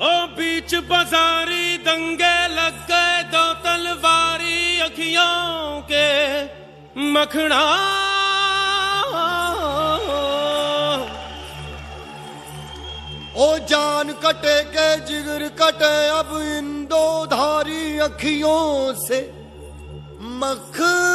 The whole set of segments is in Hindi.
ओ बीच बाजारी दंगे लग गए दो तलवारी अखियों के मखना ओ जान कटे के जिगर कटे अब इन दो धारी अखियों से मखना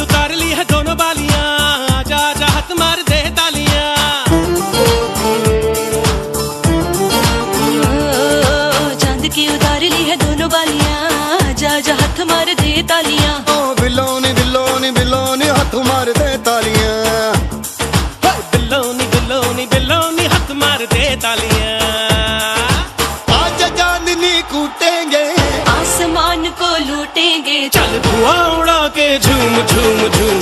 की उतार ली है दोनों बालियाँ। आजा आजा हाथ मार दे तालियाँ। चाँद की उतार ली है दोनों बालियाँ। जा जा हाथ मार दे तालियाँ। ओ बिलोनी बिलोनी बिलोनी हाथ मार दे तालियाँ। बिल्लोनी बिल्लोनी बिल्लोनी हाथ मार दे तालियाँ। को लूटेंगे। चल धुआँ उड़ा के झूम झूम झूम